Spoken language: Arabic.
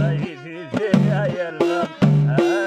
يا يا